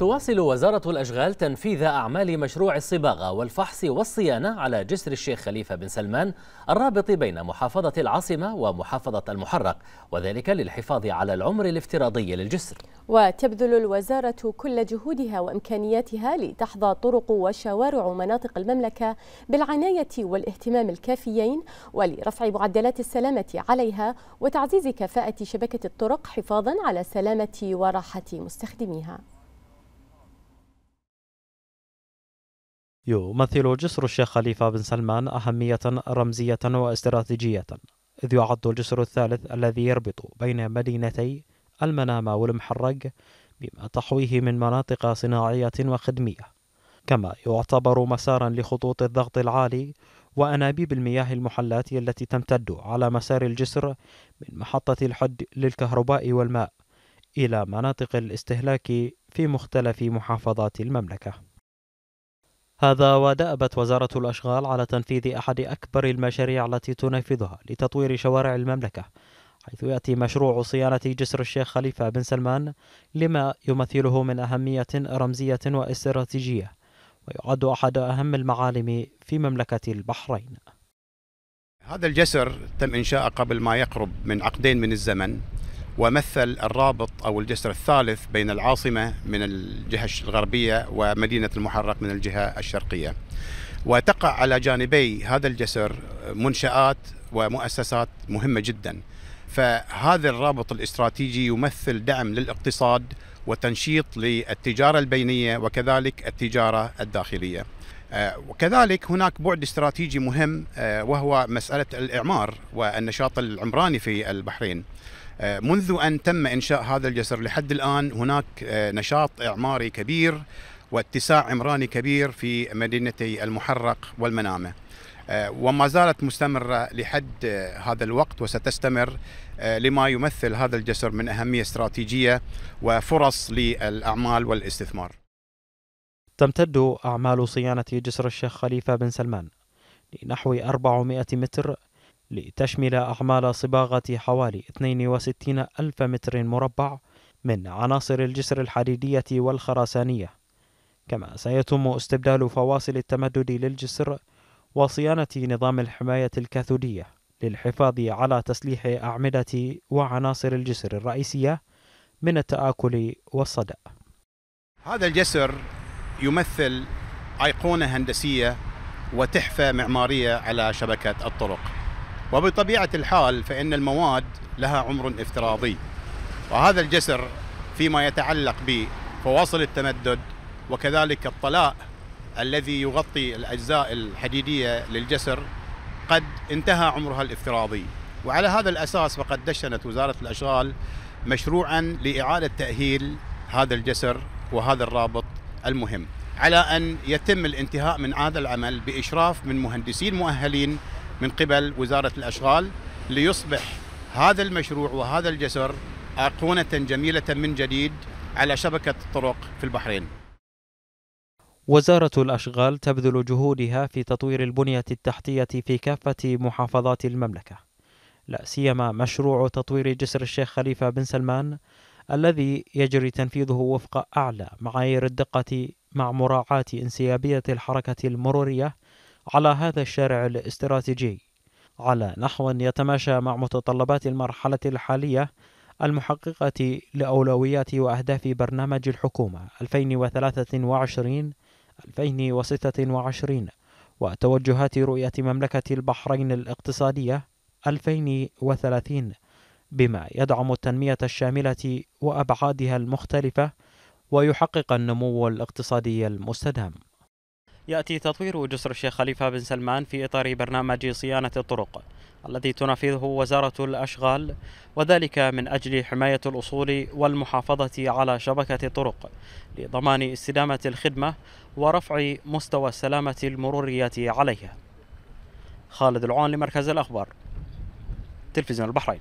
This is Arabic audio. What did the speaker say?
تواصل وزارة الأشغال تنفيذ أعمال مشروع الصباغة والفحص والصيانة على جسر الشيخ خليفة بن سلمان الرابط بين محافظة العاصمة ومحافظة المحرق وذلك للحفاظ على العمر الافتراضي للجسر. وتبذل الوزارة كل جهودها وإمكانياتها لتحظى طرق وشوارع مناطق المملكة بالعناية والاهتمام الكافيين ولرفع معدلات السلامة عليها وتعزيز كفاءة شبكة الطرق حفاظا على سلامة وراحة مستخدميها. يمثل جسر الشيخ خليفة بن سلمان أهمية رمزية واستراتيجية إذ يعد الجسر الثالث الذي يربط بين مدينتي المنامة والمحرق بما تحويه من مناطق صناعية وخدمية. كما يعتبر مسارا لخطوط الضغط العالي وأنابيب المياه المحلاة التي تمتد على مسار الجسر من محطة الحد للكهرباء والماء إلى مناطق الاستهلاك في مختلف محافظات المملكة. هذا ودأبت وزارة الأشغال على تنفيذ أحد أكبر المشاريع التي تنفذها لتطوير شوارع المملكة حيث يأتي مشروع صيانة جسر الشيخ خليفة بن سلمان لما يمثله من أهمية رمزية واستراتيجية ويعد أحد أهم المعالم في مملكة البحرين. هذا الجسر تم إنشاءه قبل ما يقرب من عقدين من الزمن ومثل الرابط أو الجسر الثالث بين العاصمة من الجهة الغربية ومدينة المحرق من الجهة الشرقية. وتقع على جانبي هذا الجسر منشآت ومؤسسات مهمة جدا. فهذا الرابط الاستراتيجي يمثل دعم للاقتصاد وتنشيط للتجارة البينية وكذلك التجارة الداخلية. آه، وكذلك هناك بعد استراتيجي مهم آه، وهو مسألة الإعمار والنشاط العمراني في البحرين. منذ أن تم إنشاء هذا الجسر لحد الآن هناك آه، نشاط إعماري كبير واتساع عمراني كبير في مدينتي المحرق والمنامة. آه، وما زالت مستمرة لحد هذا الوقت وستستمر لما يمثل هذا الجسر من أهمية استراتيجية وفرص للأعمال والاستثمار. تمتد أعمال صيانة جسر الشيخ خليفة بن سلمان لنحو 400 متر لتشمل أعمال صباغة حوالي 62 ألف متر مربع من عناصر الجسر الحديدية والخرسانية. كما سيتم استبدال فواصل التمدد للجسر وصيانة نظام الحماية الكاثودية للحفاظ على تسليح أعمدة وعناصر الجسر الرئيسية من التآكل والصدأ. هذا الجسر يمثل أيقونة هندسية وتحفة معمارية على شبكة الطرق. وبطبيعة الحال فإن المواد لها عمر افتراضي. وهذا الجسر فيما يتعلق بفواصل التمدد وكذلك الطلاء الذي يغطي الأجزاء الحديدية للجسر قد انتهى عمرها الافتراضي. وعلى هذا الأساس فقد دشنت وزارة الأشغال مشروعا لإعادة تأهيل هذا الجسر وهذا الرابط المهم. على أن يتم الانتهاء من هذا العمل بإشراف من مهندسين مؤهلين من قبل وزارة الأشغال ليصبح هذا المشروع وهذا الجسر أيقونة جميلة من جديد على شبكة الطرق في البحرين. وزارة الأشغال تبذل جهودها في تطوير البنية التحتية في كافة محافظات المملكة. لا سيما مشروع تطوير جسر الشيخ خليفة بن سلمان الذي يجري تنفيذه وفق أعلى معايير الدقة مع مراعاة انسيابية الحركة المرورية على هذا الشارع الاستراتيجي. على نحو يتماشى مع متطلبات المرحلة الحالية المحققة لأولويات وأهداف برنامج الحكومة 2023-2026 وتوجهات رؤية مملكة البحرين الاقتصادية 2030 بما يدعم التنمية الشاملة وأبعادها المختلفة ويحقق النمو الاقتصادي المستدام. يأتي تطوير جسر الشيخ خليفة بن سلمان في إطار برنامج صيانة الطرق الذي تنفذه وزارة الأشغال وذلك من أجل حماية الأصول والمحافظة على شبكة الطرق لضمان استدامة الخدمة ورفع مستوى السلامة المرورية عليها. خالد العون لمركز الأخبار تلفزيون البحرين.